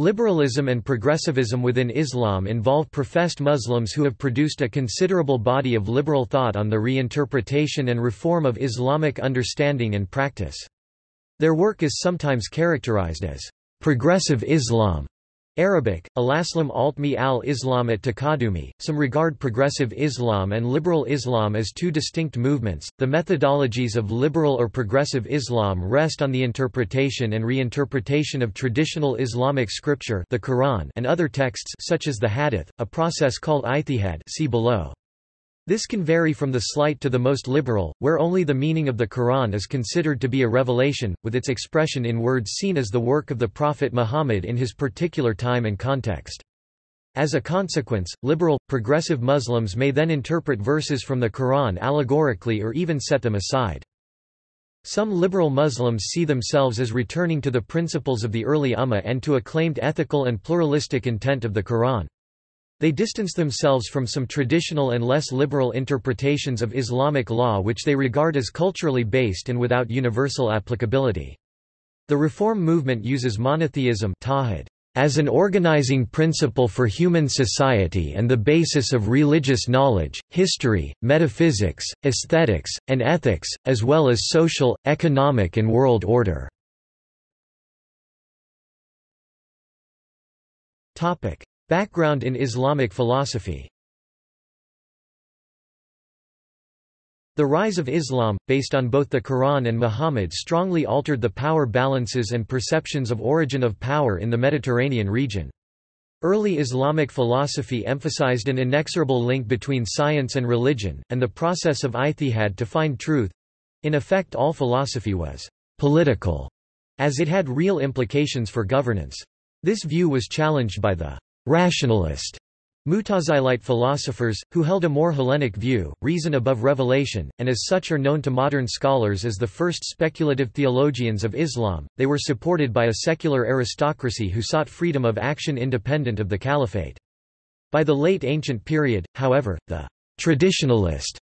Liberalism and progressivism within Islam involve professed Muslims who have produced a considerable body of liberal thought on the reinterpretation and reform of Islamic understanding and practice. Their work is sometimes characterized as progressive Islam Arabic, Alaslam altmi al-Islam at Takadumi. Some regard progressive Islam and liberal Islam as two distinct movements. The methodologies of liberal or progressive Islam rest on the interpretation and reinterpretation of traditional Islamic scripture, the Quran, and other texts such as the Hadith, a process called ijtihad See below. This can vary from the slight to the most liberal, where only the meaning of the Quran is considered to be a revelation, with its expression in words seen as the work of the Prophet Muhammad in his particular time and context. As a consequence, liberal, progressive Muslims may then interpret verses from the Quran allegorically or even set them aside. Some liberal Muslims see themselves as returning to the principles of the early Ummah and to acclaimed ethical and pluralistic intent of the Quran. They distance themselves from some traditional and less liberal interpretations of Islamic law which they regard as culturally based and without universal applicability. The Reform movement uses monotheism as an organizing principle for human society and the basis of religious knowledge, history, metaphysics, aesthetics, and ethics, as well as social, economic and world order. Background in Islamic philosophy The rise of Islam, based on both the Quran and Muhammad strongly altered the power balances and perceptions of origin of power in the Mediterranean region. Early Islamic philosophy emphasized an inexorable link between science and religion, and the process of ijtihad to find truth. In effect all philosophy was political, as it had real implications for governance. This view was challenged by the rationalist Mutazilite philosophers, who held a more Hellenic view, reason above revelation, and as such are known to modern scholars as the first speculative theologians of Islam, they were supported by a secular aristocracy who sought freedom of action independent of the caliphate. By the late ancient period, however, the traditionalist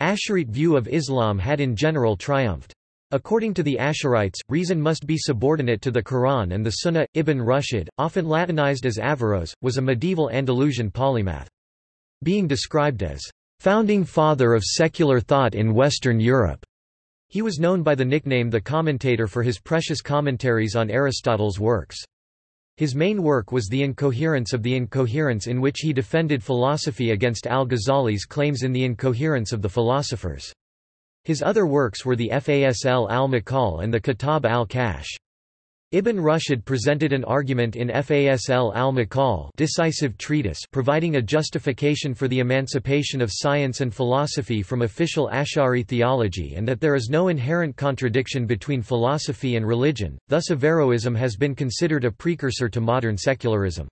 Asharite view of Islam had in general triumphed. According to the Asharites, reason must be subordinate to the Quran and the Sunnah. Ibn Rushd, often Latinized as Averroes, was a medieval Andalusian polymath. Being described as founding father of secular thought in Western Europe, he was known by the nickname the Commentator for his precious commentaries on Aristotle's works. His main work was The Incoherence of the Incoherence in which he defended philosophy against al-Ghazali's claims in The Incoherence of the Philosophers. His other works were the Fasl al-Maqal and the Kitab al-Kashf. Ibn Rushd presented an argument in Fasl al-Maqal decisive treatise providing a justification for the emancipation of science and philosophy from official Ash'ari theology and that there is no inherent contradiction between philosophy and religion, thus Averroism has been considered a precursor to modern secularism.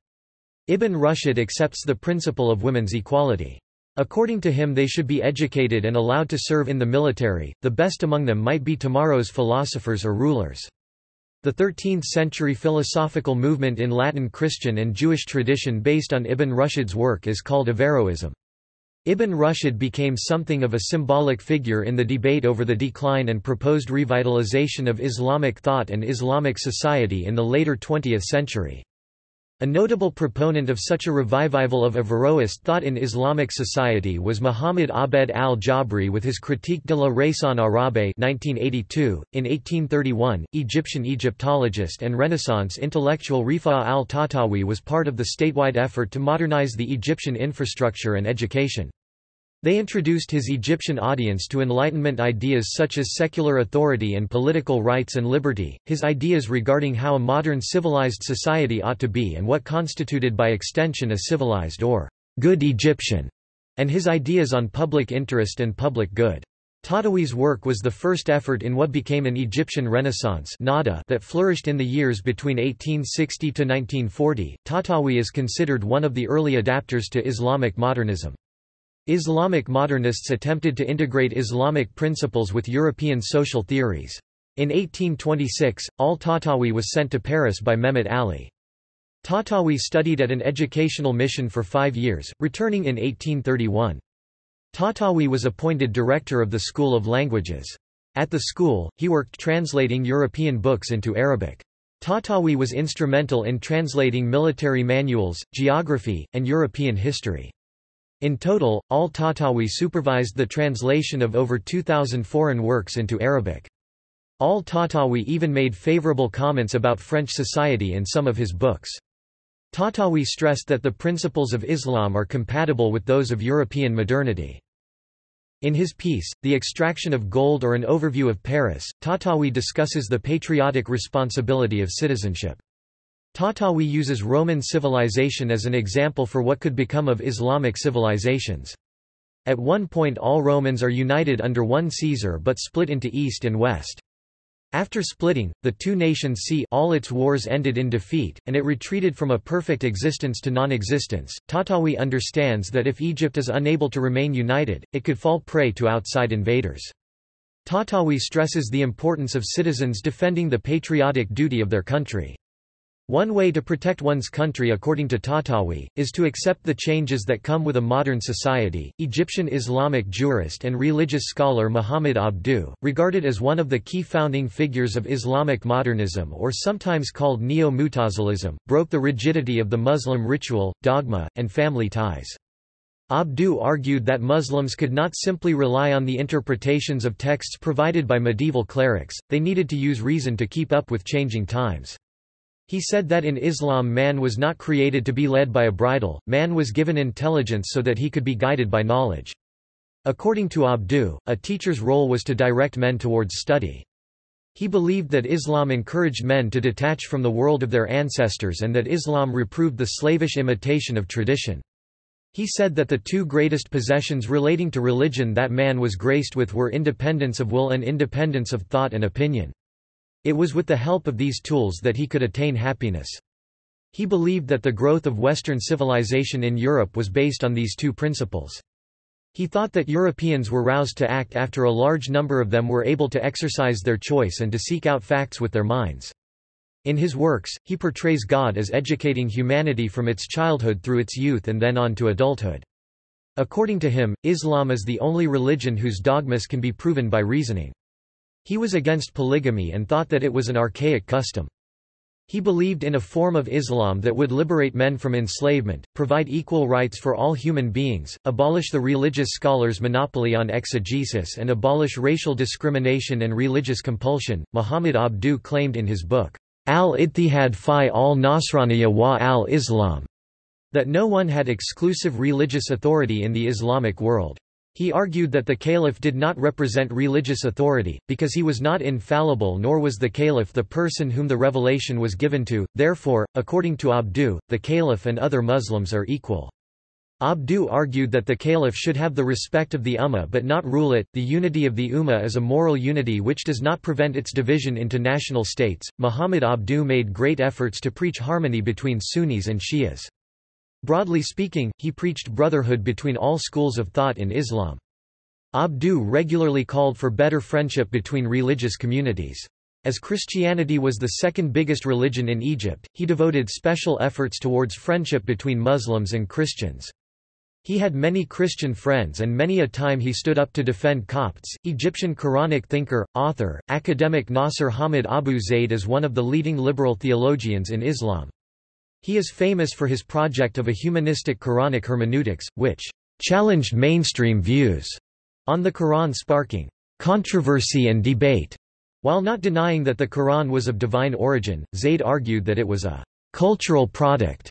Ibn Rushd accepts the principle of women's equality. According to him they should be educated and allowed to serve in the military, the best among them might be tomorrow's philosophers or rulers. The 13th-century philosophical movement in Latin Christian and Jewish tradition based on Ibn Rushd's work is called Averroism. Ibn Rushd became something of a symbolic figure in the debate over the decline and proposed revitalization of Islamic thought and Islamic society in the later 20th century. A notable proponent of such a revival of Averroist thought in Islamic society was Muhammad Abed al-Jabri with his Critique de la Raison arabe 1982. .In 1831, Egyptian Egyptologist and Renaissance intellectual Rifa al-Tahtawi was part of the statewide effort to modernize the Egyptian infrastructure and education. They introduced his Egyptian audience to Enlightenment ideas such as secular authority and political rights and liberty, his ideas regarding how a modern civilized society ought to be and what constituted by extension a civilized or good Egyptian, and his ideas on public interest and public good. Tahtawi's work was the first effort in what became an Egyptian Renaissance Nahda that flourished in the years between 1860 to 1940. Tahtawi is considered one of the early adapters to Islamic modernism. Islamic modernists attempted to integrate Islamic principles with European social theories. In 1826, al-Tahtawi was sent to Paris by Mehmet Ali. Tahtawi studied at an educational mission for five years, returning in 1831. Tahtawi was appointed director of the School of Languages. At the school, he worked translating European books into Arabic. Tahtawi was instrumental in translating military manuals, geography, and European history. In total, al-Tahtawi supervised the translation of over 2,000 foreign works into Arabic. Al-Tahtawi even made favorable comments about French society in some of his books. Tahtawi stressed that the principles of Islam are compatible with those of European modernity. In his piece, The Extraction of Gold or an Overview of Paris, Tahtawi discusses the patriotic responsibility of citizenship. Tahtawi uses Roman civilization as an example for what could become of Islamic civilizations. At one point all Romans are united under one Caesar but split into East and West. After splitting, the two nations see all its wars ended in defeat, and it retreated from a perfect existence to non-existence. Tahtawi understands that if Egypt is unable to remain united, it could fall prey to outside invaders. Tahtawi stresses the importance of citizens defending the patriotic duty of their country. One way to protect one's country according to Tahtawi, is to accept the changes that come with a modern society. Egyptian Islamic jurist and religious scholar Muhammad Abduh, regarded as one of the key founding figures of Islamic modernism or sometimes called Neo-Mutazilism, broke the rigidity of the Muslim ritual, dogma, and family ties. Abduh argued that Muslims could not simply rely on the interpretations of texts provided by medieval clerics, they needed to use reason to keep up with changing times. He said that in Islam man was not created to be led by a bridle, man was given intelligence so that he could be guided by knowledge. According to Abduh, a teacher's role was to direct men towards study. He believed that Islam encouraged men to detach from the world of their ancestors and that Islam reproved the slavish imitation of tradition. He said that the two greatest possessions relating to religion that man was graced with were independence of will and independence of thought and opinion. It was with the help of these tools that he could attain happiness. He believed that the growth of Western civilization in Europe was based on these two principles. He thought that Europeans were roused to act after a large number of them were able to exercise their choice and to seek out facts with their minds. In his works, he portrays God as educating humanity from its childhood through its youth and then on to adulthood. According to him, Islam is the only religion whose dogmas can be proven by reasoning. He was against polygamy and thought that it was an archaic custom. He believed in a form of Islam that would liberate men from enslavement, provide equal rights for all human beings, abolish the religious scholars' monopoly on exegesis, and abolish racial discrimination and religious compulsion. Muhammad Abduh claimed in his book, Al-Ittihad fi al-Nasraniya wa al-Islam, that no one had exclusive religious authority in the Islamic world. He argued that the caliph did not represent religious authority, because he was not infallible nor was the caliph the person whom the revelation was given to, therefore, according to Abduh, the caliph and other Muslims are equal. Abduh argued that the caliph should have the respect of the ummah but not rule it. The unity of the ummah is a moral unity which does not prevent its division into national states. Muhammad Abduh made great efforts to preach harmony between Sunnis and Shias. Broadly speaking, he preached brotherhood between all schools of thought in Islam. Abduh regularly called for better friendship between religious communities. As Christianity was the second biggest religion in Egypt, he devoted special efforts towards friendship between Muslims and Christians. He had many Christian friends and many a time he stood up to defend Copts. Egyptian Quranic thinker, author, academic Nasser Hamid Abu Zaid is one of the leading liberal theologians in Islam. He is famous for his project of a humanistic Quranic hermeneutics, which challenged mainstream views on the Quran sparking controversy and debate. While not denying that the Quran was of divine origin, Zayd argued that it was a cultural product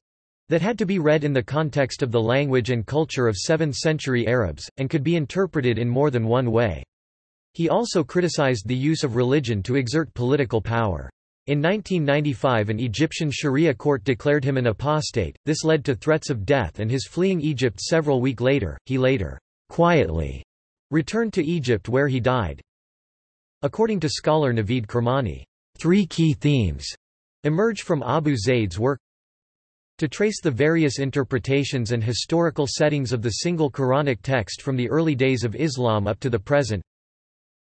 that had to be read in the context of the language and culture of 7th-century Arabs, and could be interpreted in more than one way. He also criticized the use of religion to exert political power. In 1995 an Egyptian Sharia court declared him an apostate, this led to threats of death and his fleeing Egypt several weeks later, he later, quietly, returned to Egypt where he died. According to scholar Navid Kermani, three key themes emerge from Abu Zayd's work to trace the various interpretations and historical settings of the single Quranic text from the early days of Islam up to the present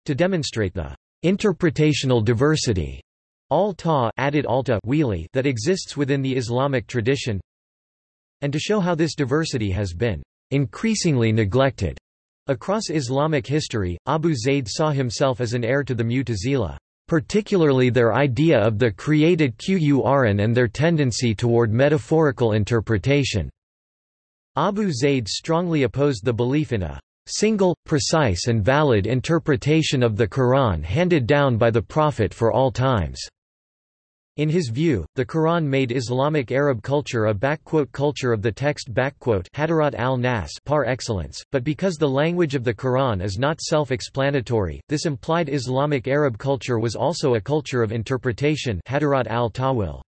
to demonstrate the interpretational diversity al-ta'addud al-ta'wili that exists within the Islamic tradition and to show how this diversity has been increasingly neglected. Across Islamic history, Abu Zayd saw himself as an heir to the Mu'tazila particularly their idea of the created Qur'an and their tendency toward metaphorical interpretation. Abu Zayd strongly opposed the belief in a single, precise and valid interpretation of the Quran handed down by the Prophet for all times. In his view, the Quran made Islamic Arab culture a culture of the text Hadarat al-Nas par excellence, but because the language of the Quran is not self-explanatory, this implied Islamic Arab culture was also a culture of interpretation Hadarat al-Tawil.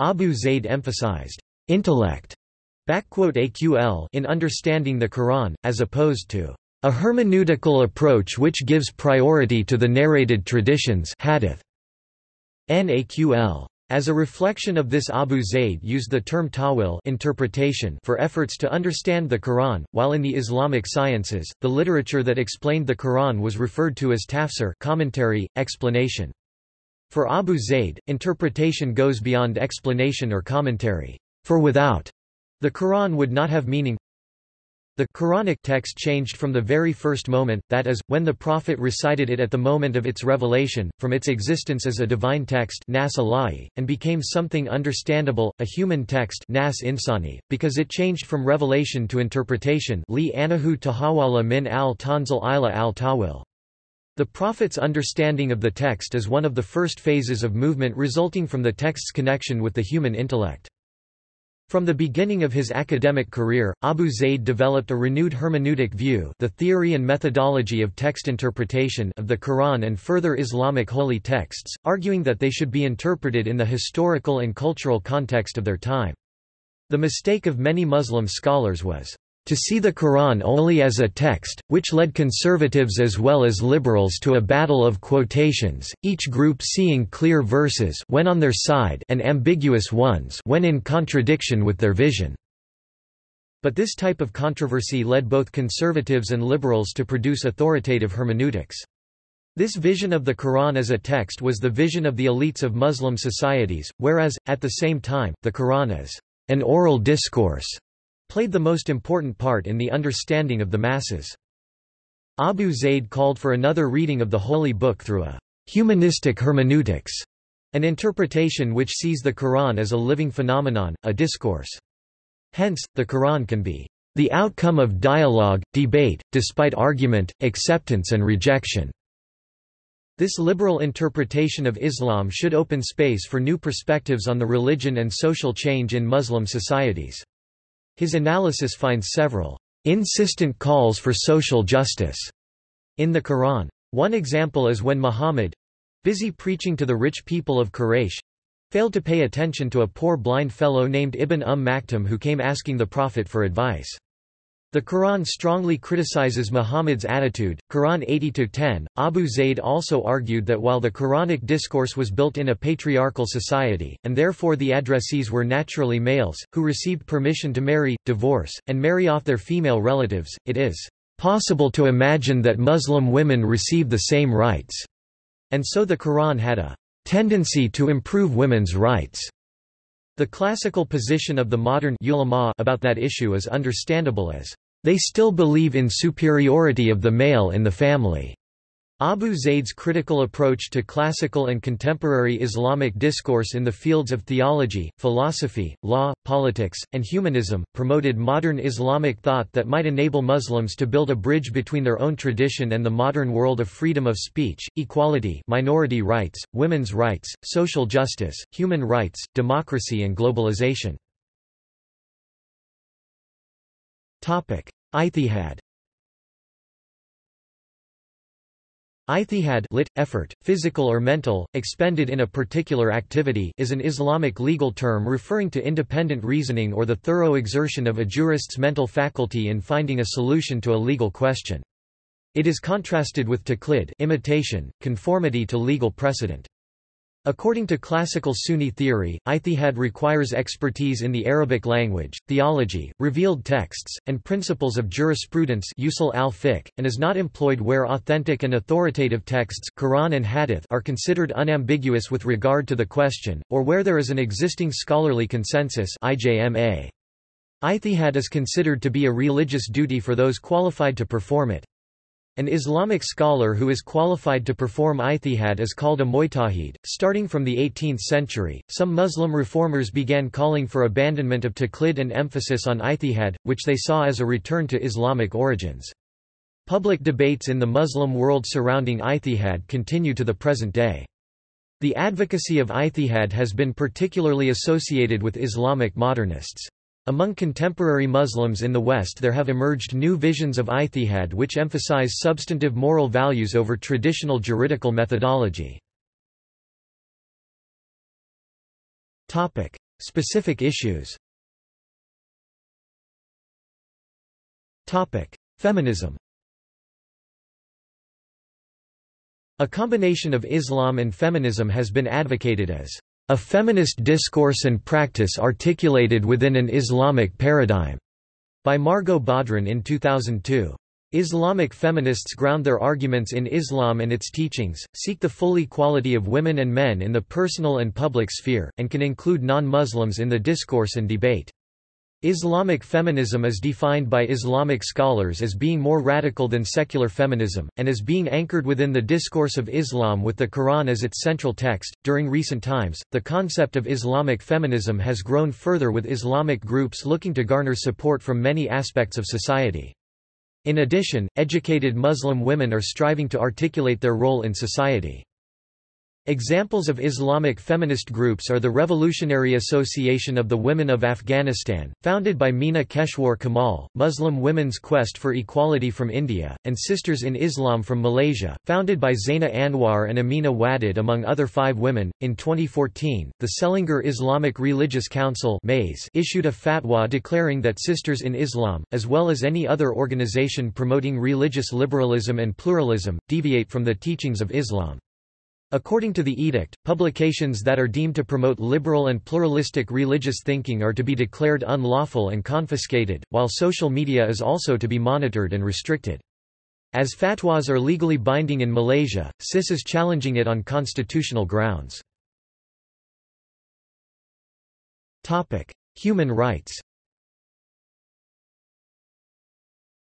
Abu Zayd emphasized intellect aql in understanding the Quran, as opposed to a hermeneutical approach which gives priority to the narrated traditions hadith. NAQL. As a reflection of this Abu Zayd used the term tawil interpretation for efforts to understand the Quran, while in the Islamic sciences, the literature that explained the Quran was referred to as tafsir commentary, explanation. For Abu Zayd, interpretation goes beyond explanation or commentary, for without the Quran would not have meaning the Quranic text changed from the very first moment, that is, when the Prophet recited it at the moment of its revelation, from its existence as a divine text and became something understandable, a human text because it changed from revelation to interpretation li anahu min al-tanzil ila al-tawil. The Prophet's understanding of the text is one of the first phases of movement resulting from the text's connection with the human intellect. From the beginning of his academic career, Abu Zaid developed a renewed hermeneutic view the theory and methodology of text interpretation of the Quran and further Islamic holy texts, arguing that they should be interpreted in the historical and cultural context of their time. The mistake of many Muslim scholars was to see the Quran only as a text, which led conservatives as well as liberals to a battle of quotations, each group seeing clear verses when on their side and ambiguous ones when in contradiction with their vision. But this type of controversy led both conservatives and liberals to produce authoritative hermeneutics. This vision of the Quran as a text was the vision of the elites of Muslim societies, whereas, at the same time, the Quran is an oral discourse played the most important part in the understanding of the masses. Abu Zayd called for another reading of the Holy Book through a humanistic hermeneutics, an interpretation which sees the Quran as a living phenomenon, a discourse. Hence, the Quran can be the outcome of dialogue, debate, despite argument, acceptance and rejection. This liberal interpretation of Islam should open space for new perspectives on the religion and social change in Muslim societies. His analysis finds several insistent calls for social justice in the Quran. One example is when Muhammad busy preaching to the rich people of Quraysh failed to pay attention to a poor blind fellow named Ibn Umm Maktum who came asking the Prophet for advice. The Quran strongly criticizes Muhammad's attitude. Quran 80-10, Abu Zaid also argued that while the Quranic discourse was built in a patriarchal society, and therefore the addressees were naturally males, who received permission to marry, divorce, and marry off their female relatives, it is possible to imagine that Muslim women receive the same rights, and so the Quran had a tendency to improve women's rights. The classical position of the modern ulama about that issue is understandable as they still believe in superiority of the male in the family. Abu Zaid's critical approach to classical and contemporary Islamic discourse in the fields of theology, philosophy, law, politics, and humanism, promoted modern Islamic thought that might enable Muslims to build a bridge between their own tradition and the modern world of freedom of speech, equality minority rights, women's rights, social justice, human rights, democracy and globalization. Ijtihad Ijtihad lit, effort, physical or mental, expended in a particular activity is an Islamic legal term referring to independent reasoning or the thorough exertion of a jurist's mental faculty in finding a solution to a legal question. It is contrasted with taqlid imitation, conformity to legal precedent. According to classical Sunni theory, ijtihad requires expertise in the Arabic language, theology, revealed texts, and principles of jurisprudence usul al and is not employed where authentic and authoritative texts Quran and Hadith are considered unambiguous with regard to the question, or where there is an existing scholarly consensus Ijma. Ijtihad is considered to be a religious duty for those qualified to perform it. An Islamic scholar who is qualified to perform ijtihad is called a mujtahid. Starting from the 18th century, some Muslim reformers began calling for abandonment of taqlid and emphasis on ijtihad, which they saw as a return to Islamic origins. Public debates in the Muslim world surrounding ijtihad continue to the present day. The advocacy of ijtihad has been particularly associated with Islamic modernists. Among contemporary Muslims in the West there have emerged new visions of ijtihad which emphasize substantive moral values over traditional juridical methodology. Specific issues Feminism A combination of Islam and feminism has been advocated as a feminist discourse and practice articulated within an Islamic paradigm, by Margot Badran in 2002. Islamic feminists ground their arguments in Islam and its teachings, seek the full equality of women and men in the personal and public sphere, and can include non-Muslims in the discourse and debate. Islamic feminism is defined by Islamic scholars as being more radical than secular feminism, and as being anchored within the discourse of Islam with the Quran as its central text. During recent times, the concept of Islamic feminism has grown further with Islamic groups looking to garner support from many aspects of society. In addition, educated Muslim women are striving to articulate their role in society. Examples of Islamic feminist groups are the Revolutionary Association of the Women of Afghanistan, founded by Meena Keshwar Kamal, Muslim Women's Quest for Equality from India, and Sisters in Islam from Malaysia, founded by Zainah Anwar and Amina Wadud among other five women. In 2014, the Selangor Islamic Religious Council issued a fatwa declaring that Sisters in Islam, as well as any other organization promoting religious liberalism and pluralism, deviate from the teachings of Islam. According to the edict, publications that are deemed to promote liberal and pluralistic religious thinking are to be declared unlawful and confiscated, while social media is also to be monitored and restricted. As fatwas are legally binding in Malaysia, CIS is challenging it on constitutional grounds. Human rights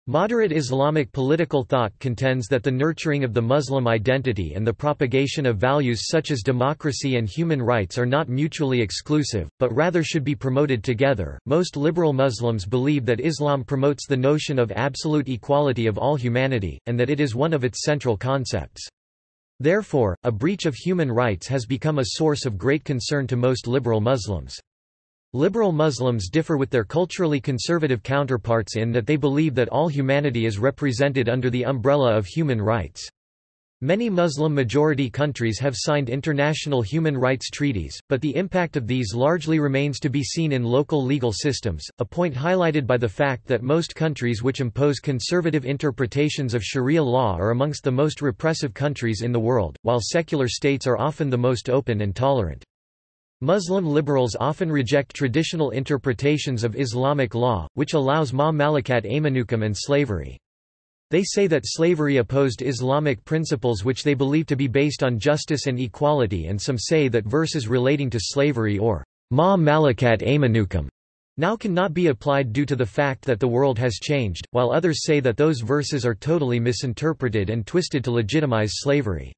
Moderate Islamic political thought contends that the nurturing of the Muslim identity and the propagation of values such as democracy and human rights are not mutually exclusive, but rather should be promoted together. Most liberal Muslims believe that Islam promotes the notion of absolute equality of all humanity, and that it is one of its central concepts. Therefore, a breach of human rights has become a source of great concern to most liberal Muslims. Liberal Muslims differ with their culturally conservative counterparts in that they believe that all humanity is represented under the umbrella of human rights. Many Muslim-majority countries have signed international human rights treaties, but the impact of these largely remains to be seen in local legal systems, a point highlighted by the fact that most countries which impose conservative interpretations of sharia law are amongst the most repressive countries in the world, while secular states are often the most open and tolerant. Muslim liberals often reject traditional interpretations of Islamic law, which allows ma malakat aymanukum and slavery. They say that slavery opposed Islamic principles which they believe to be based on justice and equality and some say that verses relating to slavery or ma malakat aymanukum now cannot be applied due to the fact that the world has changed, while others say that those verses are totally misinterpreted and twisted to legitimize slavery.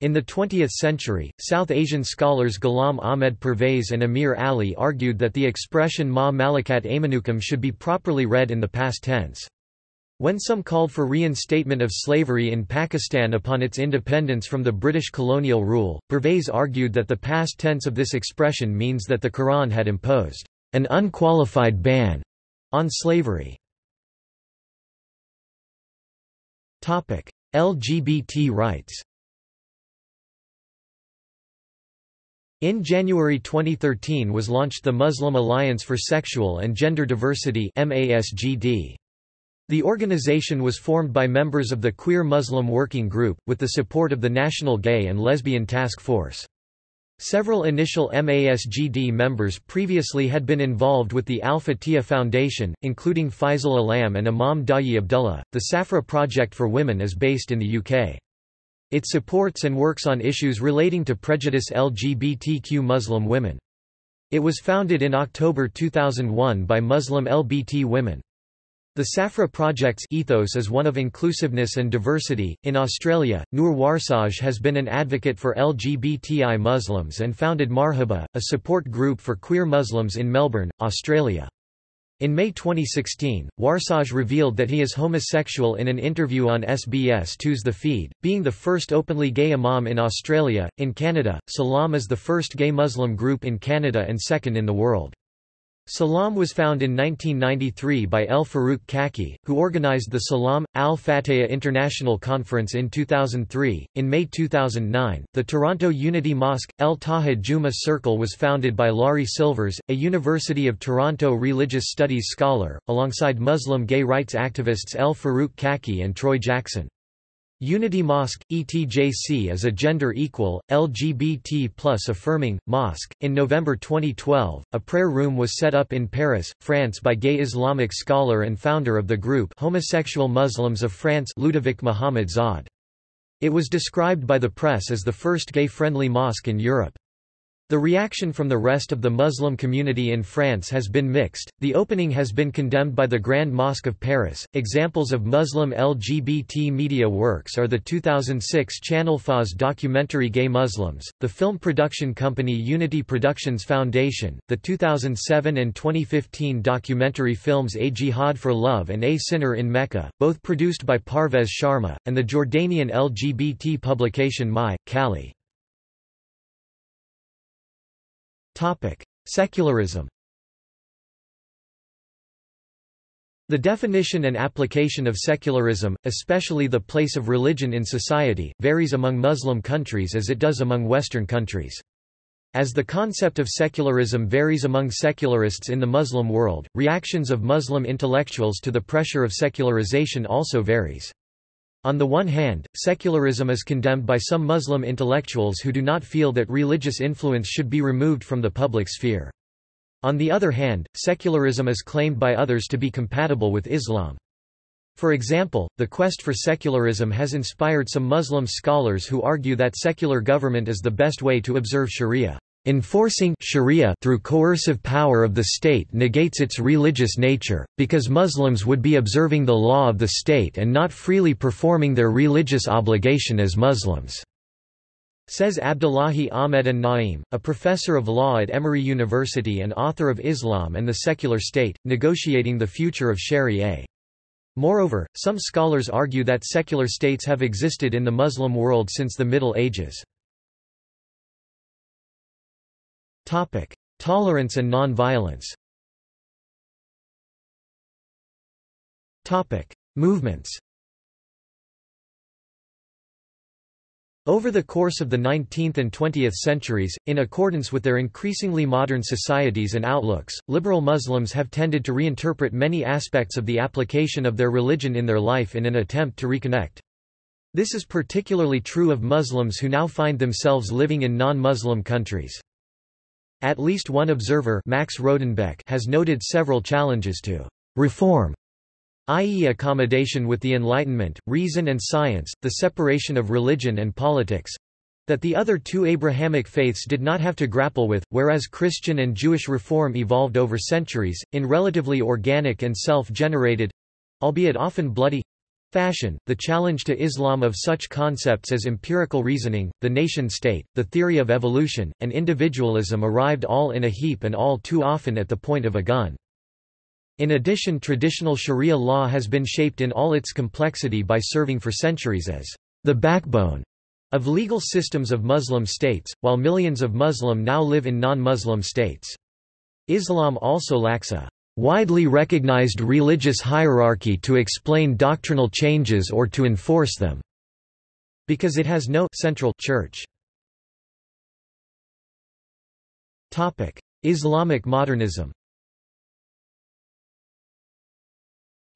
In the 20th century, South Asian scholars Ghulam Ahmed Pervez and Amir Ali argued that the expression ma malakat aymanukum should be properly read in the past tense. When some called for reinstatement of slavery in Pakistan upon its independence from the British colonial rule, Pervez argued that the past tense of this expression means that the Quran had imposed an unqualified ban on slavery. LGBT rights In January 2013 was launched the Muslim Alliance for Sexual and Gender Diversity The organization was formed by members of the Queer Muslim Working Group, with the support of the National Gay and Lesbian Task Force. Several initial MASGD members previously had been involved with the Al Fatihah Foundation, including Faisal Alam and Imam Daayiee Abdullah. The Safra Project for Women is based in the UK. It supports and works on issues relating to prejudice LGBTQ Muslim women. It was founded in October 2001 by Muslim LBT women. The Safra Project's ethos is one of inclusiveness and diversity. In Australia, Nur Warsame has been an advocate for LGBTI Muslims and founded Marhaba, a support group for queer Muslims in Melbourne, Australia. In May 2016, Warsame revealed that he is homosexual in an interview on SBS 2's The Feed, being the first openly gay imam in Australia. In Canada, Salam is the first gay Muslim group in Canada and second in the world. Salam was found in 1993 by El Farouk Khaki, who organized the Salam Al Fateh International Conference in 2003. In May 2009, the Toronto Unity Mosque El Tawhid Juma Circle was founded by Laury Silvers, a University of Toronto religious studies scholar, alongside Muslim gay rights activists El Farouk Khaki and Troy Jackson. Unity Mosque, ETJC is a gender-equal, LGBT plus affirming, mosque. In November 2012, a prayer room was set up in Paris, France by gay Islamic scholar and founder of the group Homosexual Muslims of France Ludovic Mohamed Zahed. It was described by the press as the first gay-friendly mosque in Europe. The reaction from the rest of the Muslim community in France has been mixed. The opening has been condemned by the Grand Mosque of Paris. Examples of Muslim LGBT media works are the 2006 Channel Faz documentary Gay Muslims, the film production company Unity Productions Foundation, the 2007 and 2015 documentary films A Jihad for Love and A Sinner in Mecca, both produced by Parvez Sharma, and the Jordanian LGBT publication My, Kali. Secularism The definition and application of secularism, especially the place of religion in society, varies among Muslim countries as it does among Western countries. As the concept of secularism varies among secularists in the Muslim world, reactions of Muslim intellectuals to the pressure of secularization also varies. On the one hand, secularism is condemned by some Muslim intellectuals who do not feel that religious influence should be removed from the public sphere. On the other hand, secularism is claimed by others to be compatible with Islam. For example, the quest for secularism has inspired some Muslim scholars who argue that secular government is the best way to observe sharia. Enforcing sharia through coercive power of the state negates its religious nature, because Muslims would be observing the law of the state and not freely performing their religious obligation as Muslims. Says Abdullahi Ahmed an Naim, a professor of law at Emory University and author of Islam and the Secular State, Negotiating the Future of Sharia. Moreover, some scholars argue that secular states have existed in the Muslim world since the Middle Ages. Topic: Tolerance and non-violence. Topic: Movements. Over the course of the 19th and 20th centuries, in accordance with their increasingly modern societies and outlooks, liberal Muslims have tended to reinterpret many aspects of the application of their religion in their life in an attempt to reconnect. This is particularly true of Muslims who now find themselves living in non-Muslim countries. At least one observer Max Rodenbeck has noted several challenges to reform i.e. accommodation with the Enlightenment, reason and science, the separation of religion and politics, that the other two Abrahamic faiths did not have to grapple with, whereas Christian and Jewish reform evolved over centuries, in relatively organic and self-generated—albeit often bloody, Fashion, the challenge to Islam of such concepts as empirical reasoning, the nation-state, the theory of evolution, and individualism arrived all in a heap and all too often at the point of a gun. In addition traditional sharia law has been shaped in all its complexity by serving for centuries as the backbone of legal systems of Muslim states, while millions of Muslim now live in non-Muslim states. Islam also lacks a widely recognized religious hierarchy to explain doctrinal changes or to enforce them, because it has no central church. Islamic modernism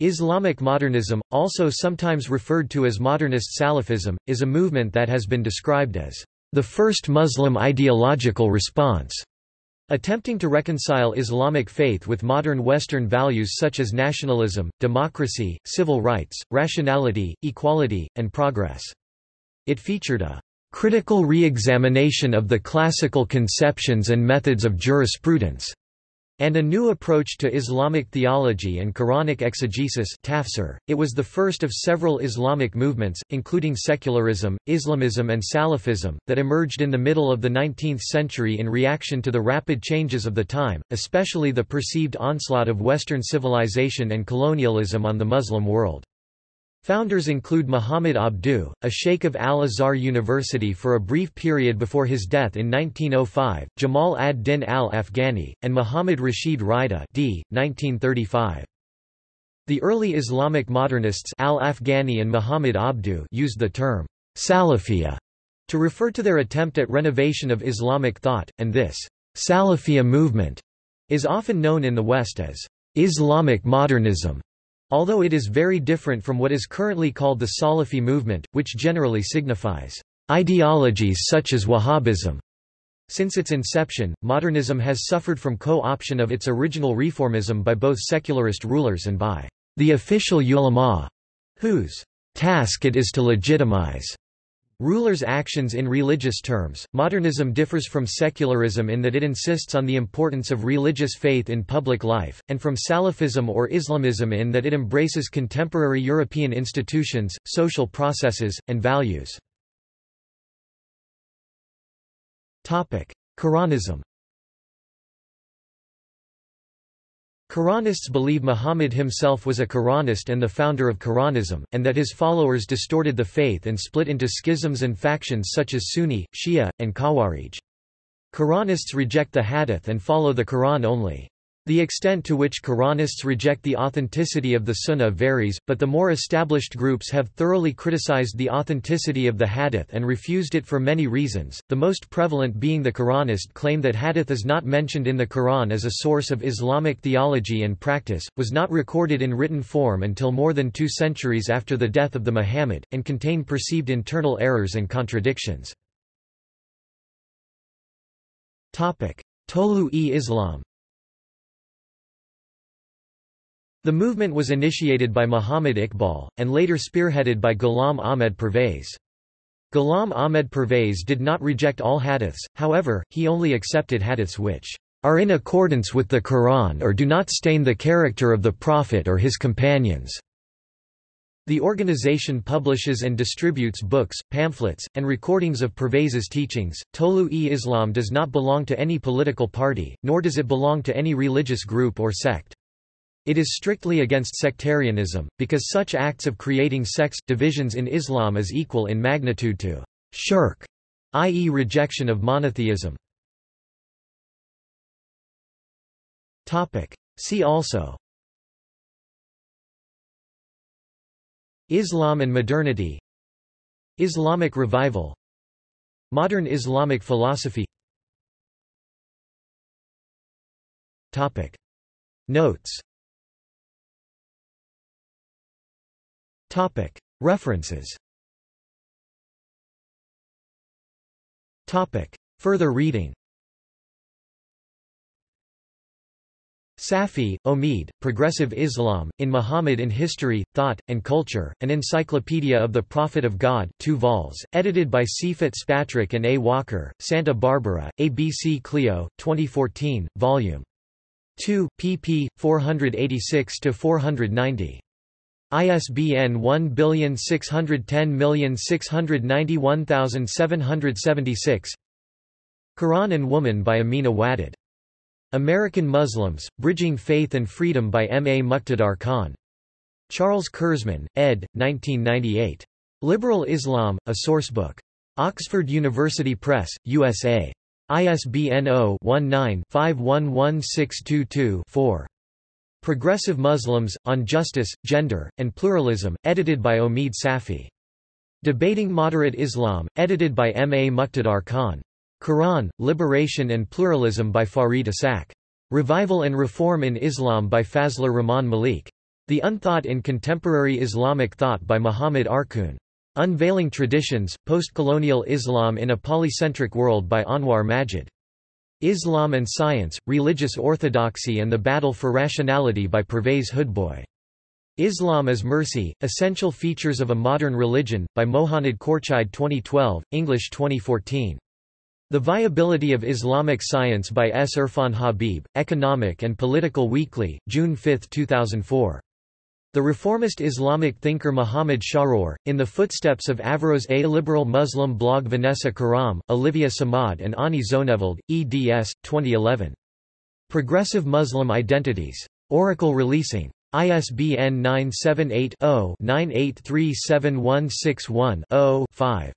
Islamic modernism, also sometimes referred to as modernist Salafism, is a movement that has been described as the first Muslim ideological response Attempting to reconcile Islamic faith with modern Western values such as nationalism, democracy, civil rights, rationality, equality, and progress. It featured a critical re-examination of the classical conceptions and methods of jurisprudence, and a new approach to Islamic theology and Quranic exegesis tafsir. .It was the first of several Islamic movements, including secularism, Islamism and Salafism, that emerged in the middle of the 19th century in reaction to the rapid changes of the time, especially the perceived onslaught of Western civilization and colonialism on the Muslim world. Founders include Muhammad Abduh, a sheikh of Al-Azhar University for a brief period before his death in 1905, Jamal ad-Din al-Afghani, and Muhammad Rashid Rida d. 1935. The early Islamic modernists al-Afghani and Muhammad Abduh used the term Salafiyya to refer to their attempt at renovation of Islamic thought, and this Salafiyya movement is often known in the West as Islamic modernism. Although it is very different from what is currently called the Salafi movement, which generally signifies ideologies such as Wahhabism. Since its inception, modernism has suffered from co-option of its original reformism by both secularist rulers and by the official ulama, whose task it is to legitimize Rulers' actions in religious terms. Modernism differs from secularism in that it insists on the importance of religious faith in public life, and from Salafism or Islamism in that it embraces contemporary European institutions, social processes, and values. Quranism Quranists believe Muhammad himself was a Quranist and the founder of Quranism, and that his followers distorted the faith and split into schisms and factions such as Sunni, Shia, and Khawarij. Quranists reject the Hadith and follow the Quran only. The extent to which Quranists reject the authenticity of the Sunnah varies, but the more established groups have thoroughly criticized the authenticity of the Hadith and refused it for many reasons, the most prevalent being the Quranist claim that Hadith is not mentioned in the Quran as a source of Islamic theology and practice, was not recorded in written form until more than two centuries after the death of the Muhammad, and contain perceived internal errors and contradictions. Tolu-e-Islam The movement was initiated by Muhammad Iqbal, and later spearheaded by Ghulam Ahmed Pervez. Ghulam Ahmed Pervez did not reject all hadiths, however, he only accepted hadiths which are in accordance with the Quran or do not stain the character of the Prophet or his companions. The organization publishes and distributes books, pamphlets, and recordings of Pervez's teachings. Tolu-e-Islam does not belong to any political party, nor does it belong to any religious group or sect. It is strictly against sectarianism, because such acts of creating sects divisions in Islam is equal in magnitude to shirk, i.e. rejection of monotheism. See also Islam and modernity Islamic revival Modern Islamic philosophy Notes References Further reading Safi, Omid, Progressive Islam, in Muhammad in History, Thought, and Culture, An Encyclopedia of the Prophet of God 2 vols, edited by C. Fitzpatrick and A. Walker, Santa Barbara, ABC Clio, 2014, Vol. 2, pp. 486–490. ISBN 1610691776 Quran and Woman by Amina Wadud. American Muslims, Bridging Faith and Freedom by M. A. Muqtadar Khan. Charles Kurzman, ed. 1998. Liberal Islam, a Sourcebook. Oxford University Press, USA. ISBN 0-19-511622-4. Progressive Muslims, on Justice, Gender, and Pluralism, edited by Omid Safi. Debating Moderate Islam, edited by M. A. Muqtadar Khan. Quran, Liberation and Pluralism by Farid Esack. Revival and Reform in Islam by Fazlur Rahman Malik. The Unthought in Contemporary Islamic Thought by Muhammad Arkoun. Unveiling Traditions, Postcolonial Islam in a Polycentric World by Anouar Majid. Islam and Science, Religious Orthodoxy and the Battle for Rationality by Pervez Hoodbhoy. Islam as Mercy, Essential Features of a Modern Religion, by Mohanad Khorchide 2012, English 2014. The Viability of Islamic Science by S. Irfan Habib, Economic and Political Weekly, June 5, 2004. The reformist Islamic thinker Muhammad Shahrur, in the footsteps of Averroes A liberal Muslim blog Vanessa Karam, Olivia Samad and Ani Zonneveld, eds. 2011. Progressive Muslim Identities. Oracle Releasing. ISBN 978 0 9837161 5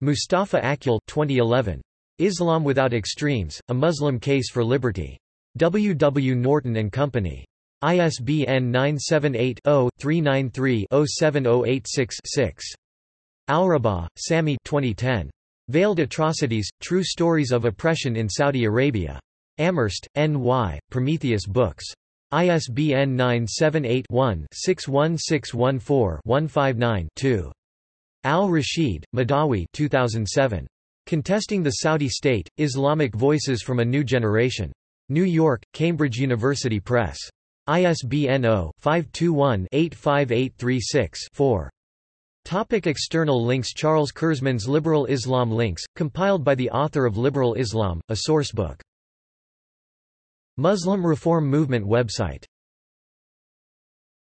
Mustafa Akyol 2011. Islam Without Extremes, A Muslim Case for Liberty. W. W. Norton and Company. ISBN 978-0-393-07086-6. Alrabaa, Sami 2010. Veiled Atrocities, True Stories of Oppression in Saudi Arabia. Amherst, N.Y., Prometheus Books. ISBN 978-1-61614-159-2. Al-Rasheed, Madawi 2007. Contesting the Saudi State, Islamic Voices from a New Generation. New York, Cambridge University Press. ISBN 0-521-85836-4. Topic external links Charles Kurzman's Liberal Islam Links, compiled by the author of Liberal Islam, a sourcebook. Muslim Reform Movement website